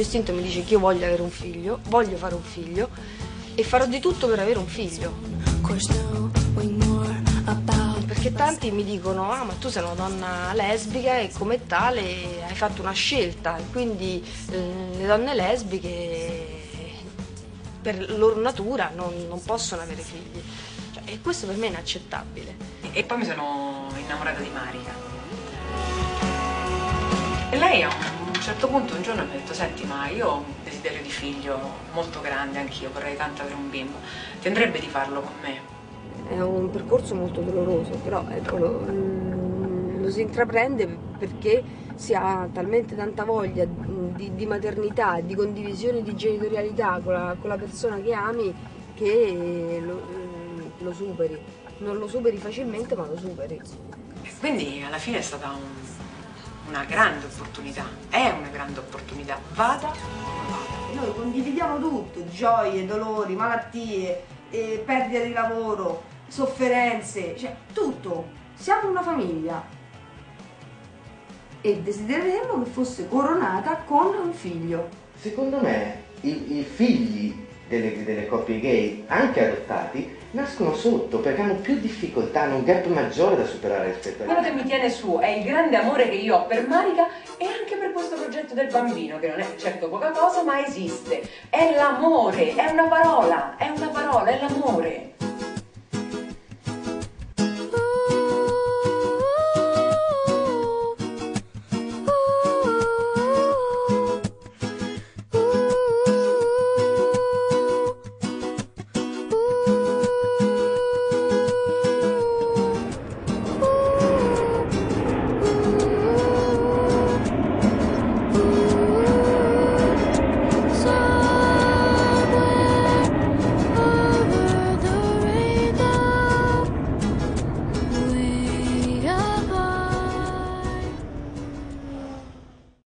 istinto mi dice che io voglio avere un figlio, voglio fare un figlio e farò di tutto per avere un figlio. Perché tanti mi dicono, ah ma tu sei una donna lesbica e come tale hai fatto una scelta, e quindi eh, le donne lesbiche per loro natura non, non possono avere figli. Cioè, e questo per me è inaccettabile. E poi mi sono innamorata di Marica. E lei a un certo punto un giorno mi ha detto, senti ma io ho un desiderio di figlio molto grande anch'io, vorrei tanto avere un bimbo, ti andrebbe di farlo con me? È un percorso molto doloroso, però ecco, lo, lo si intraprende perché si ha talmente tanta voglia di, di maternità, di condivisione di genitorialità con la, con la persona che ami che lo, lo, superi. Non lo superi facilmente, ma lo superi. Quindi alla fine è stata un, una grande opportunità, è una grande opportunità. Vada o vada. Noi condividiamo tutto, gioie, dolori, malattie, eh, perdita di lavoro, sofferenze, cioè tutto. Siamo una famiglia e desidereremmo che fosse coronata con un figlio. Secondo me i, i figli delle, delle, coppie gay, anche adottati, nascono sotto perché hanno più difficoltà, hanno un gap maggiore da superare rispetto a Quello che mi tiene su è il grande amore che io ho per Marica e anche per questo progetto del bambino, che non è certo poca cosa, ma esiste. È l'amore, è una parola, è una parola, è l'amore.